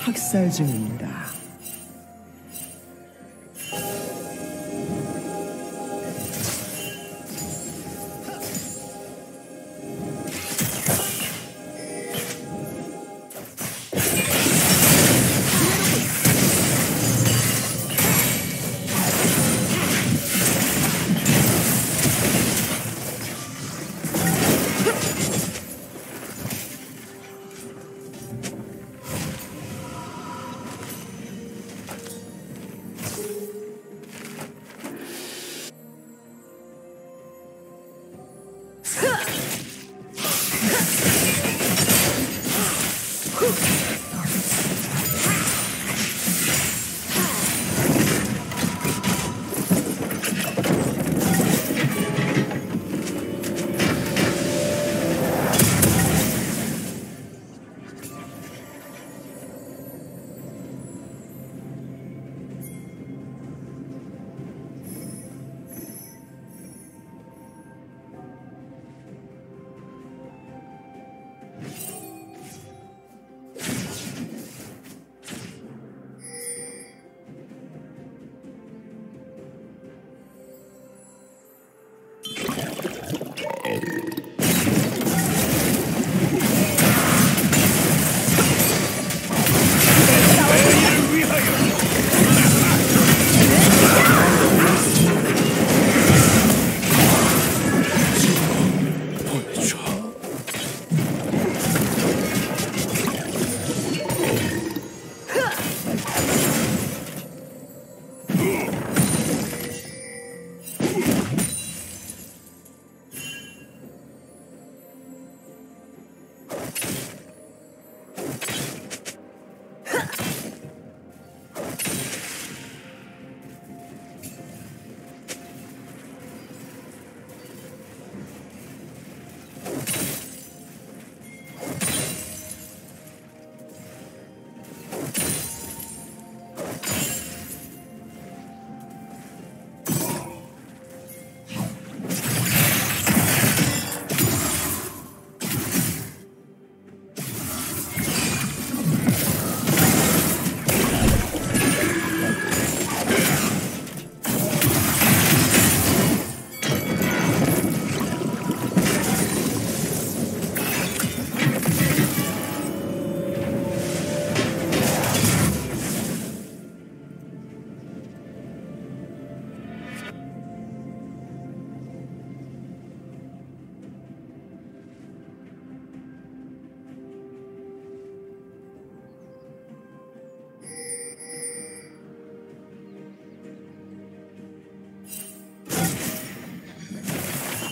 학살 중입니다.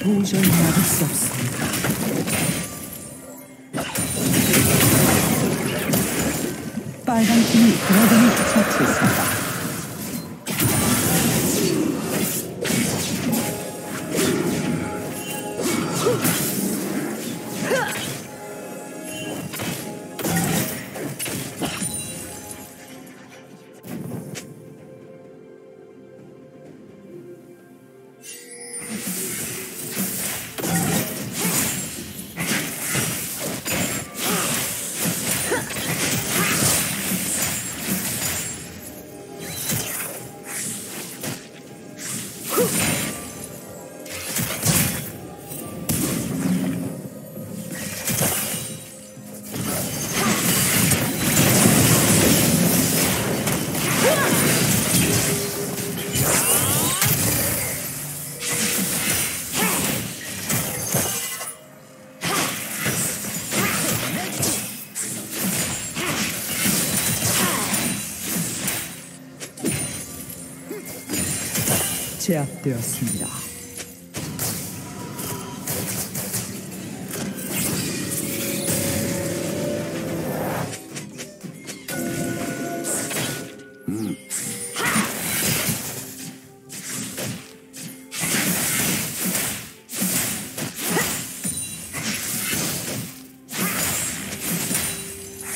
도저히 막을 수 없습니다. 빨간 팀이 드래곤을 처치했습니다. 제압되었습니다.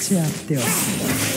제압되었습니다.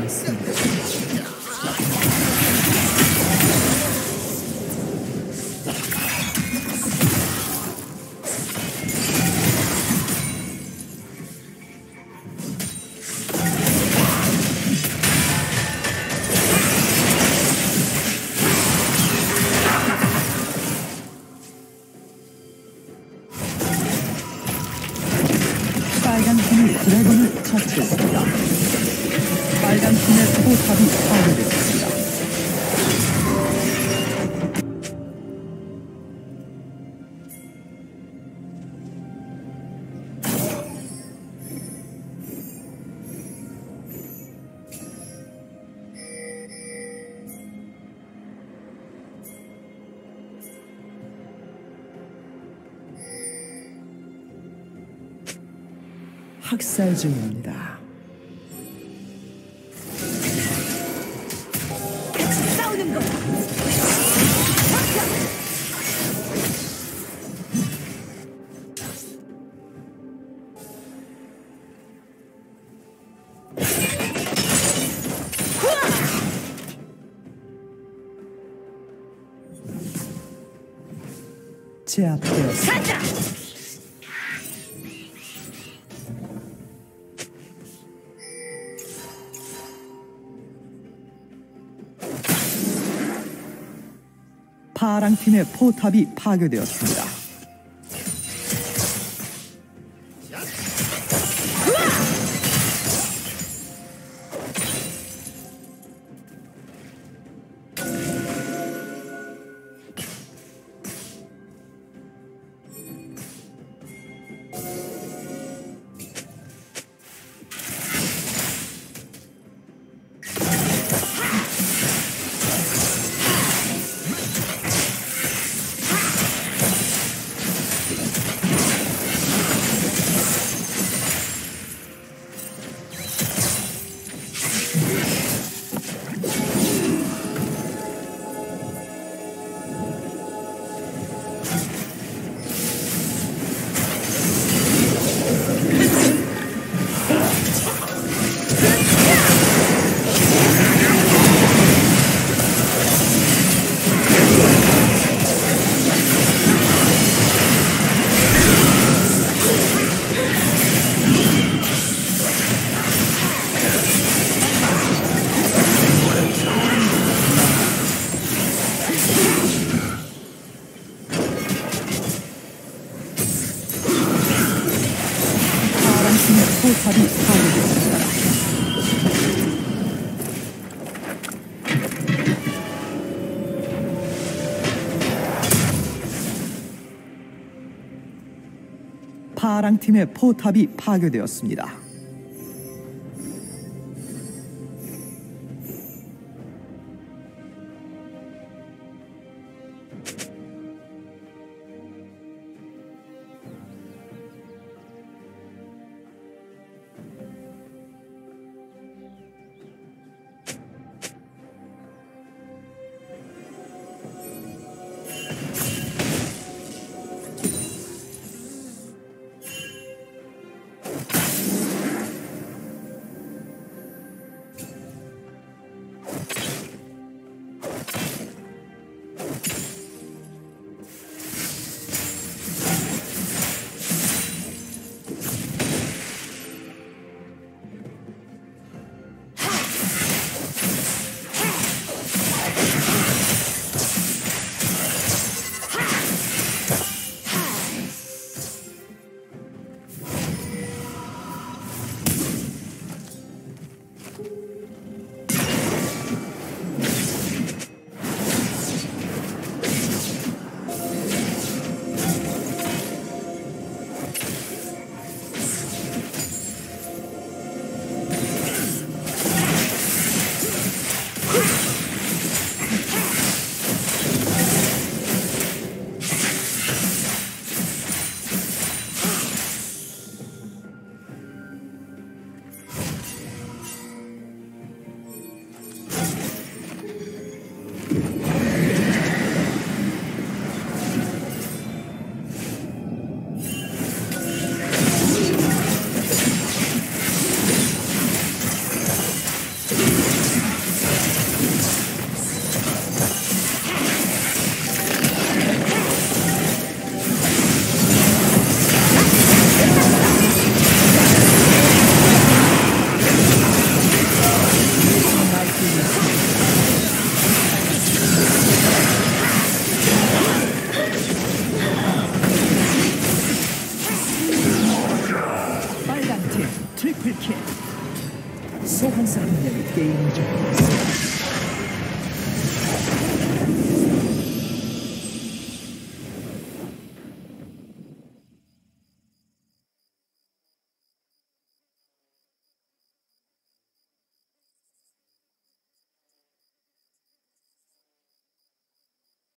Yes. 학살 중입니다. 같이 싸우는 거야. 제압되었습니다. 파랑 팀의 포탑이 파괴되었습니다. 파랑 팀의 포탑이 파괴되었습니다.